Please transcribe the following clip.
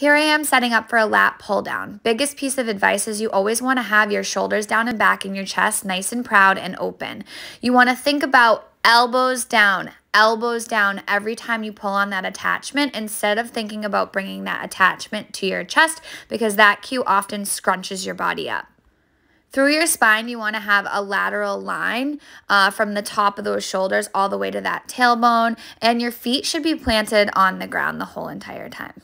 Here I am setting up for a lat pull down. Biggest piece of advice is you always want to have your shoulders down and back and your chest nice and proud and open. You want to think about elbows down, elbows down every time you pull on that attachment instead of thinking about bringing that attachment to your chest because that cue often scrunches your body up. Through your spine, you want to have a lateral line uh, from the top of those shoulders all the way to that tailbone, and your feet should be planted on the ground the whole entire time.